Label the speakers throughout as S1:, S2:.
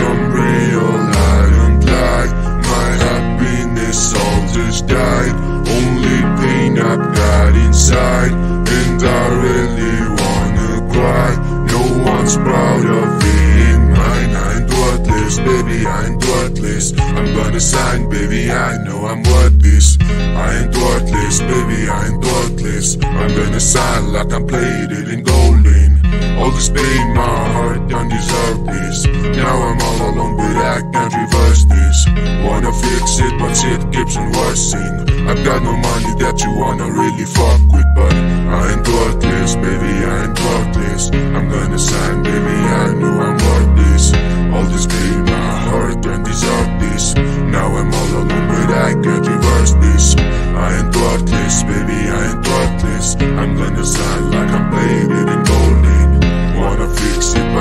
S1: I'm unreal I lie. my happiness all just died. Only pain I've got inside. And I really wanna cry. No one's proud of being mine I'm worthless, baby, I'm worthless. I'm gonna sign, baby, I know I'm worthless. I'm worthless, baby, I'm worthless. I'm gonna sign like I'm plated in golden all this pain, my heart don't deserve this. Now I'm all alone, but I can't reverse this. Wanna fix it, but shit keeps on worsening. I've got no money that you wanna really fuck with But I ain't worthless, baby, I ain't worthless. I'm gonna sign, baby, I know I'm worth this All this pain, my heart don't deserve this. Now I'm all alone, but I can't reverse this. I ain't worthless, baby, I ain't worthless. I'm gonna sign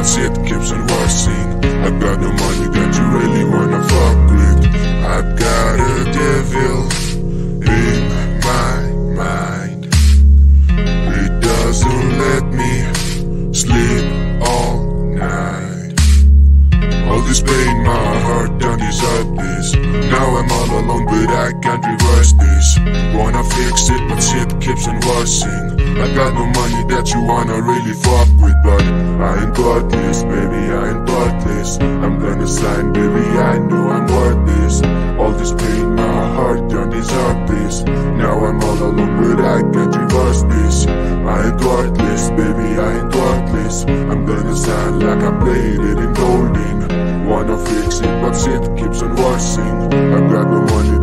S1: shit keeps on worsening I've got no money that you really wanna fuck with I've got a devil in my mind. It doesn't let me sleep all night. All this pain, my heart don't deserve this Now I'm all alone, but I can't reverse this on worsening I got no money that you wanna really fuck with But I ain't worthless, baby, I ain't worthless I'm gonna sign, baby, I know I'm worth this. All this pain, my heart don't deserve this. Now I'm all alone, but I can't reverse this. I ain't worthless, baby, I ain't worthless I'm gonna sign like I played it in golden. Wanna fix it, but shit keeps on worsening I got no money